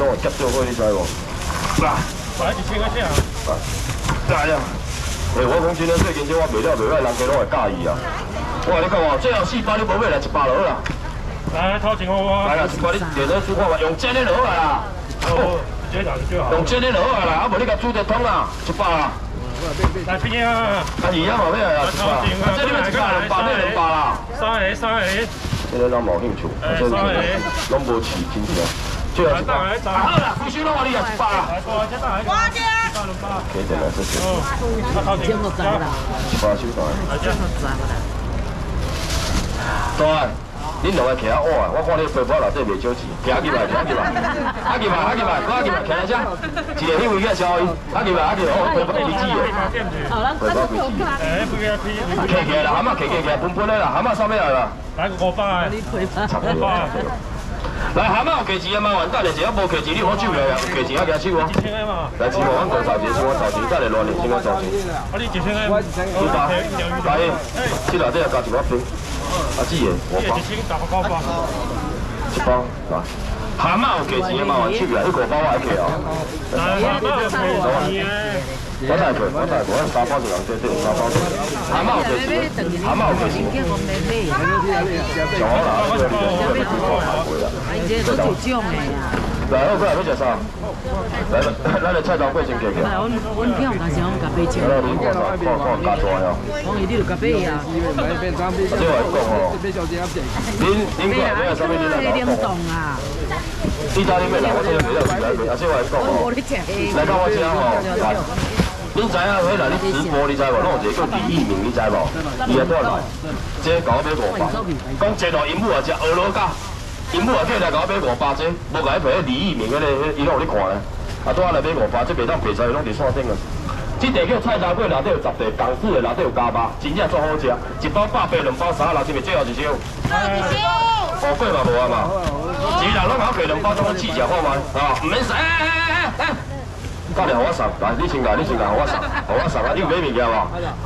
拢会结少货，你知无？来，来一千块钱啊！来呀！哎，我讲真诶，最近这我卖了人家拢会介意啊。你讲哦，最后四包你无买来一百落啦。来，掏钱我。来啦，一包你电脑煮看嘛，用真诶落来啦。哦，直接打就好。用真诶落来啦，啊无你甲煮一桶啦，一百啦。来边啊！啊二啊嘛买来啦，一百。啊这里面一百两百，买两百啦。三个，三个。这个咱无兴趣，这个拢无钱。最后一百。啊好啦，贵收拢我你啊一百啦。我这。给点来这些。哦，他掏钱。一百收到。来这。对。恁两个徛啊晚，我看你背包内底袂少钱，徛起来，徛起来，徛起来，徛起来，徛起来，徛在遮，一个迄位叫小伊，徛起来，徛起来，背包飞机的，背包飞机，哎，不要飞，徛起来啦，蛤蟆徛起来，分分的啦，蛤蟆上面来啦，来五百，差不多。来蛤蟆有价钱的嘛，完蛋的，只要无价钱，你好手来啊，有价钱啊，举手啊。来，请我我找钱，请我找钱，再来乱的，请我找钱。啊，你几千块？五百，来，这内底要加一包冰。阿姊的，我包。一包，来。蛤蟆有价钱的嘛，还手来，你五包我还给哦。来，蛤蟆有价钱我带过，我带过，我三包就两只，这三包。蛤蟆有价钱，蛤蟆有价钱。上好啦，这个这个这个太贵了。这都种的呀。来，我过来要食啥？来，咱来菜头粿先过去。来，阮阮票但是阮甲买钱。来，你看看看看加多哟。王姨，你就甲买呀。这话讲哦。恁恁过来买啥物？你来讲哦。意大利面啦，我这个没了，来来，这话讲哦。来我家哦。恁知影迄来你直播你知无？拢有一个叫李义明，你知无？伊啊多来，这甲我买五百。讲这路因母啊食鹅罗家，因母啊叫来甲我买五百这，无甲伊赔李义明迄个，伊拢有咧看咧。啊，多来买五百，这袂当白菜，拢伫线顶啊。这地叫菜头粿，内底有十块，港式的内底有加肉，真正足好食。一包百八，两包三，六是咪最后一箱？哦，粿嘛无啊嘛。其他人拢好给两包，总共七只好吗？啊，唔免使。到来我送，来你先来，你先来，我送，我送 啊！你有买物件无？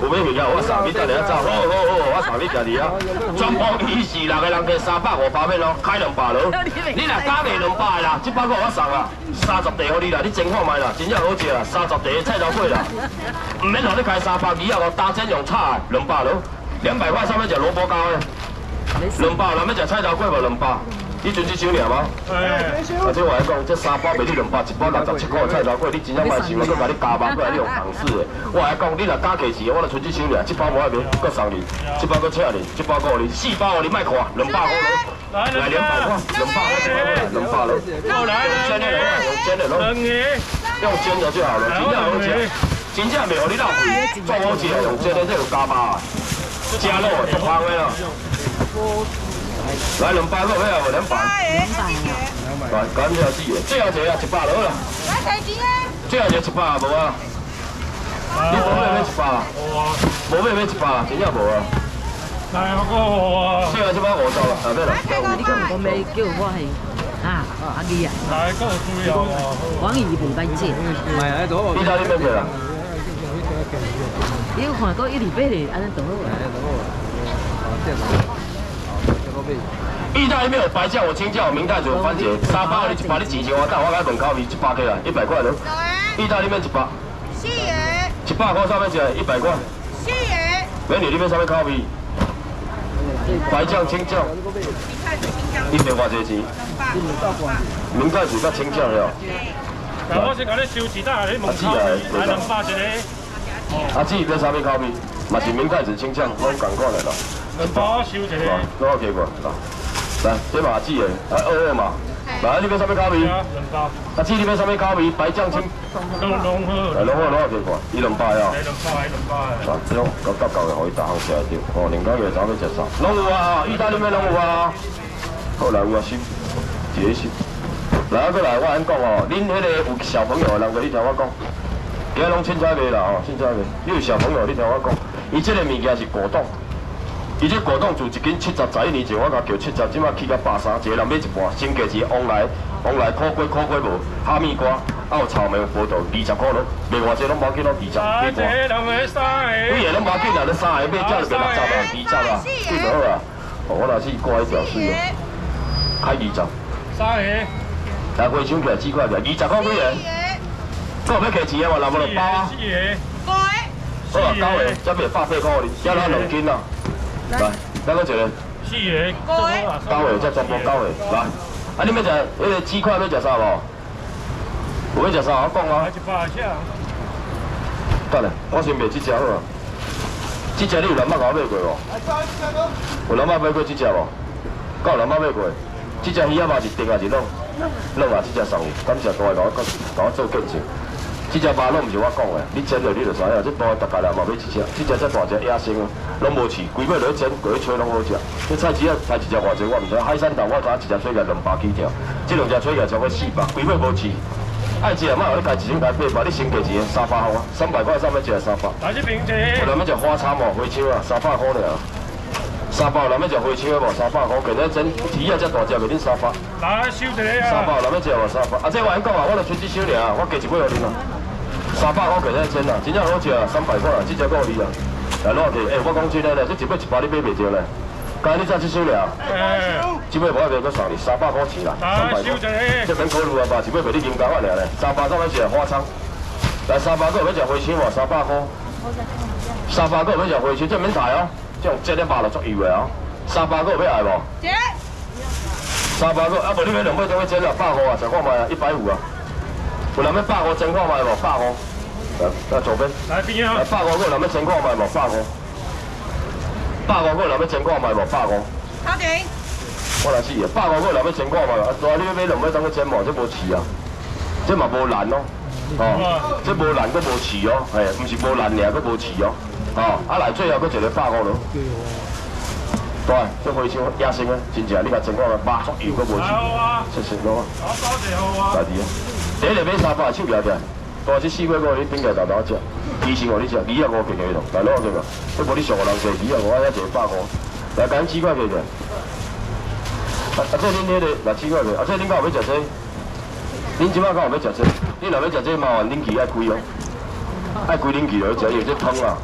有买物件我送，你等下走。好好好，我送你家己啊！全部二四六个人加三百五百米咯，开两百咯。你若加卖两百啦，这包个我送啊，三十袋给你啦，你蒸看卖啦，真正好食啦，三十袋菜头粿啦。唔免让你开三百二啊，我打针用炒的两百咯，两百块上面食萝卜糕的，两百人要食菜头粿无两百。你存这箱尔吗？哎，啊，这话来讲，这三包卖你两百，一包六十七块菜头粿，你真正卖想，我搁甲你加包过来，你用港式的。我来讲，你若加价钱，我来存这箱尔，这包无爱卖，搁送你，这包搁请你，这包搁你，四包你卖看，两百块咯，来两百块，两百块，两百咯，用煎的咯，用煎的咯，用煎的就好了，真正好吃，真正袂互你浪费，做好吃用煎的这有加包，加肉就香的了。来两百个，咩啊？两百。两百。来，赶紧四个，最后一个啊，一百落啦。来提钱啊！最后一个一百啊，无啊？你无咩咩一百啊？无咩咩一百？真正无啊？来，我讲啊。最后一百五十啦，啊咩啦？你讲唔讲咩？叫我系啊阿姨啊。来，讲注意哦。王姨袂歹食。唔系喺度。你睇啲咩嘢啊？你有看过一礼拜的安尼多好啊？意大利面有白酱，我青酱，明太子，有番茄。三包你一包，你钱钱我带，我甲两口味，一百块来，一百块了。意大利面一百。四元。一百块上面写一百块。四元。美女，你面上面咖啡。白酱、青酱。一百块钱。明太子加青酱了。那我先甲你收钱，等你门口味，来两百一个。阿姊，你上面口味，嘛是明太子、青酱，拢共款的咯。两包收一个，多少钱过？来，这麻子的，来二二嘛。来，你要什么口味？两包。你要什么口味？白酱青。龙龙河。来，龙河多少钱过？一两百啊。两百，两百。来，这种够够够的，可以大行吃得到。哦，年糕月早要吃啥？龙有啊，意大利面龙有啊。好来，有啊，先，直接先。来，过来，我安讲哦，恁迄个有小朋友的人，你听我讲。今拢凊彩卖啦哦，凊彩卖。你有小朋友，你听我讲，伊这个物件是果冻。伊这果冻就一斤七十，十一年前我甲叫七十，即马起到百三，一个人买一半，先价是往来往来苦瓜苦瓜无，哈密瓜还有草莓葡萄二十块咯，卖偌济拢无几多二十，几块？几个拢无几啦，你三个买只就卖六十啊，二十啊，最好啊！我若是挂一条水哦，开二十。三个。来回抢起来几块钱，二十块几个？够要给钱啊嘛？那无就包啊。好啊，九个，这边百八块哩，要拿两斤啦。来，再个一个。四个。九个，这全部九个。来，啊，你要食那个鸡块要食啥无？有要食啥？我讲啊。等下，我先卖这只好啊。这只你有人捌甲我买过无？有人捌买过这只无？够有人捌买过？这只鱼啊嘛是定还是弄？弄啊，这只送，感谢各位甲我甲我做见证。这只肉拢毋是我讲的，你煎了你就知影，这大大家人嘛买一只，这只这大只野生，拢无饲，规尾落去煎，落去吹拢好食。这菜市啊，菜一只偌济我唔知，海产豆我知一只吹起来两百几条，这两只吹起来超过四百，规尾无饲。爱食啊，莫互你家一千块八百，你先给钱，三百好啊，三百块上面一个三百。来这边坐。有人要食花叉无？花枪啊，三百块了。三百，人要食花枪无？三百块，今日整鱼啊，这大只袂恁三百。来收一个啊。三百，人要食无？三百。啊，这我先讲啊，我来吹这收尔，我加一尾互恁啊。三百块今日整啊，真正好食啊，三百块啊，这只够你啊。来攞去，哎，我讲真嘞嘞，这一百一百你买袂着嘞。今日你才这收了。哎。这尾无爱卖搁送你，三百块钱啦，三百块。这边考虑啊吧，一尾卖你金价法尔嘞，三百块要食花仓。来三百个要食花枪无？三百块。三百个要食花枪，这免抬哦。这种这点肉就足油的哦，三百个要爱无？姐。三百个，啊无你买两百都要煎了，百块啊，十块卖啊，一百五啊。有人要百五煎看卖无？百五。来，来左边。来边啊。百五有人要煎看卖无？百五。百五有人要煎看卖无？百五。好点。我来试啊，百五个人要煎看卖无？啊，大你要买两百当去煎无？这无饲啊，这嘛无烂哦。哦，这无烂都无饲哦，嘿，唔是无难尔，都无饲哦。哦，啊来最后佫一个百五咯。对，这花枪野生啊，真正你甲蒸看个肉足油搁无饲，谢谢咯。好，多谢好啊。大弟啊，第一日买三百，手摇条，大只四块五，你顶起豆豆食，鱼是我你食，鱼啊五片起咯，来攞这个，这无你上个人食，鱼啊我一个百五，来拣几块起着。啊啊，这恁迄个来几块起，啊这恁敢有要食这？恁即摆敢有要食这？恁若要食这麻烦恁去爱开哦，爱开恁去落去食，因为这汤啊。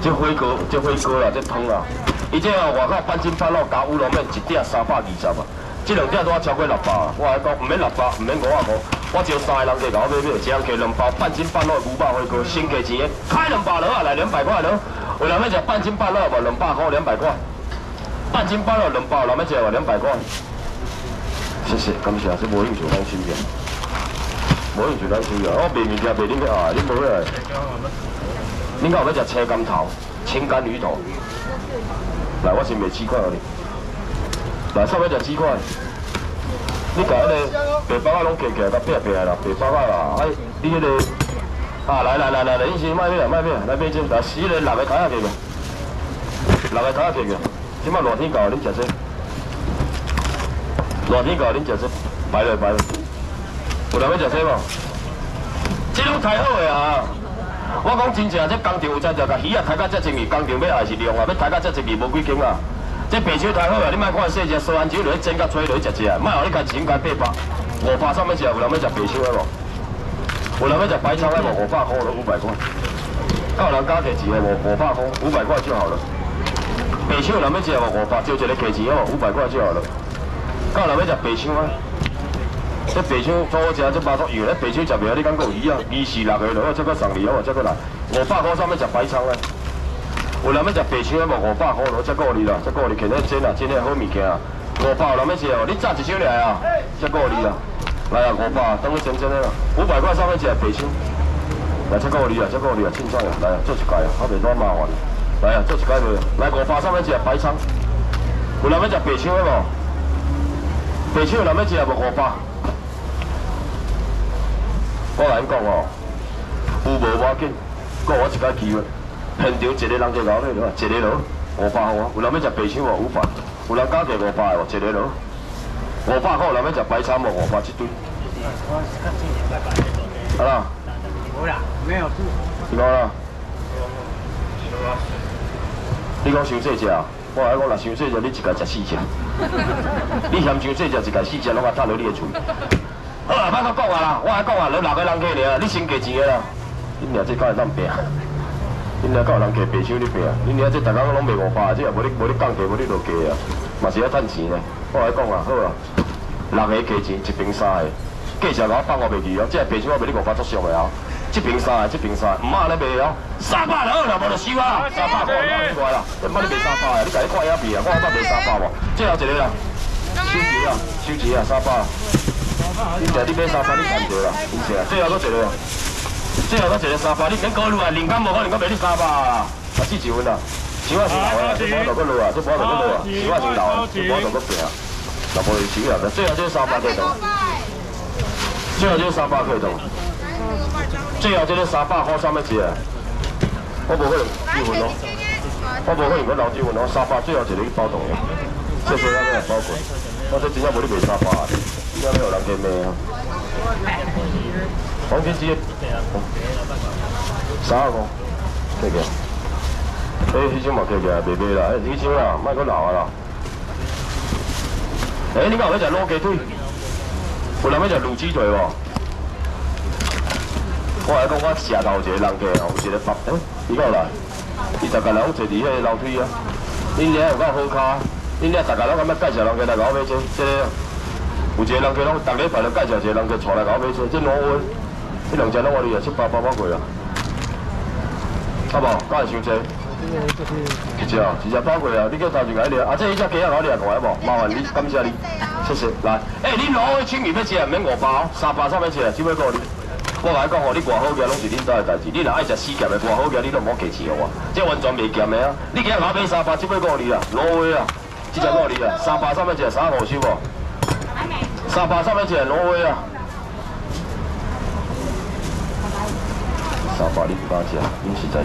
这火锅，这火锅啦，这汤啊，伊这哦外口半斤八两加乌龙面一点三百二十啊，这两点都要超过六百啊。我来讲，唔免六百，唔免五啊五，我招三个人过甲我买买，一人加两包半斤八两的牛肉火锅，先给钱，开两百了啊，来两百块了。有人要食半斤八两无？两百块两百块，半斤八两两包，人要食无？两百块。谢谢，感谢，这无兴趣咱收嘅，无兴趣咱收嘅，我卖物件卖恁个啊，恁无来。你看我要食青甘头、青甘鱼头，来，我先卖鸡块给你。来，稍微食鸡块。你把那个白包啊拢夹起来，甲撇撇啦，白包啊啦。哎，你那个啊，来来来来来，你先卖咩啊？卖咩啊？来买这，来四个六个台啊，给个。六个台啊，给个。今麦热天搞，你食这。热天搞，你食这，摆落摆落。有人要食这无？这拢太好个啊！我讲真正，这工厂有在在，甲鱼啊抬到这一米，工厂要也是量啊？要抬到这一米无几斤啊？这白酒太好啊！你莫看细只，烧完酒落去煎甲吹落去食食啊！莫互你家钱加八百，五百上面食，有人要食白酒的无？有人要食白炒的无？五百块了，五百块。有人加价钱的无？五百块，五百块就好了。白酒有人要食无？五百，就一个价钱哦，五百块就好了。有人要食白手啊？这白酒做好食，这肉足油。咧白枪食袂，你敢讲鱼啊？鱼是六个了，这个送你好，这个来五百块，上面食白肠咧。有人要食白枪无？五百块了，这个你啦，这个你肯定煎啦，煎的好物件啊。五百有人要食哦，你炸一箱来啊？这个你啦，来啊，五百，等我煎煎的啦。五百块上面食白枪，来这个你啊，这个你啊，凊彩啊，来啊，做一届啊，好袂多麻烦。来啊，做一届袂？来五百上面食白肠，有人要食白枪的无？白枪有人要食无？五百。我来讲哦，有无要紧，给我一个机会。现场一个人就搞咧了，一个咯，五百好啊。有人要食白肠无？五百。有人加价五百哦，一个咯。五百块有人要食白餐无？五百一堆。好啦。没有啦？你讲伤细只啊？我来讲啦，伤细只你一家食四只。你嫌伤细只一家四只，拢甲摊落你的厝。好啦，莫搁讲啊啦，我来讲啊，你六个人客尔，你先给钱个啦。你俩这搞会当平？恁俩敢有人客白手你平？恁俩这大家拢卖五百，这也无你无你降价，无你落价啊，嘛是要赚钱呢。我来讲啊，好啊。六个价钱，一瓶三个，价钱我放我袂记哦，这白箱我卖你五百足俗的啊。一瓶三个，一瓶三，唔骂你卖哦，三百了，了无就收啊，三百块了，过来啦，你唔你卖三百啊，你家己看影片啊，我我卖三百无，最后一个啦，收钱啊，收钱啊，三百。你食你买三百，你赚着啦，唔是啊，最后搁一个，最后搁一个三百，你免考虑啊，人工无可能搁卖你三百啊，啊，四一分啊，钱我先留啊，这无就搁落啊，这无就搁落啊，钱我先留啊，这无就搁平啊，那无就钱啊，最后这三百块多，最后这三百块多。最后这个三百块啥物事啊？我无可能结婚咯，我无可能讲老结婚咯。三百最后一个包同的，谢谢咱个包括。我这真正无你卖三百啊，真正要有人加卖啊。黄金鸡，三个，客气。哎，迄种嘛客气啊，袂卖啦，哎，迄种啦，莫搁闹啊啦。哎，你讲要食卤鸡腿？有人要食卤鸡腿无？我来讲，我社头一个人客哦，有一个爸，哎，伊个来，伊逐家人坐伫迄个楼梯啊。恁遐有够好卡，恁遐逐家拢感觉介绍人客来搞买车，这个有一个人客拢逐礼拜都介绍一个人客带来搞买车，这挪威，这两只拢我哩啊七八八百块啊，好无？敢会伤济？一只，一只八块啊！你叫头前来掠，啊，这一只鸡啊，我掠过来无？麻烦你，感谢你，谢谢。来，哎，恁挪威青鱼要吃，免五包，三百三要吃，只要够你。我甲你讲吼，你挂好价拢是恁家的代志，你若爱食四件的挂好价，你都唔好客气哦。这完全袂咸的啊！你今日我买三百，只买五二啊，挪威啊，只只五二啊，三百三百只三五收无？沙发上面捡挪威啊。沙发里不敢捡尤其在